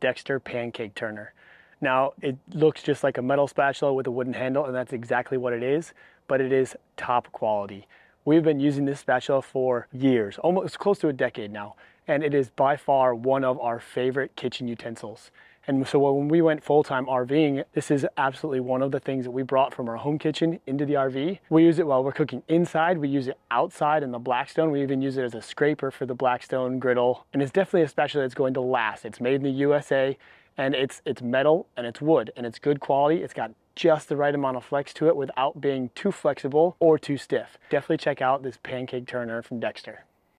Dexter pancake turner. Now, it looks just like a metal spatula with a wooden handle, and that's exactly what it is, but it is top quality. We've been using this spatula for years, almost close to a decade now, and it is by far one of our favorite kitchen utensils. And so when we went full-time RVing, this is absolutely one of the things that we brought from our home kitchen into the RV. We use it while we're cooking inside. We use it outside in the Blackstone. We even use it as a scraper for the Blackstone griddle. And it's definitely a spatula that's going to last. It's made in the USA and it's, it's metal and it's wood and it's good quality. It's got just the right amount of flex to it without being too flexible or too stiff. Definitely check out this pancake turner from Dexter.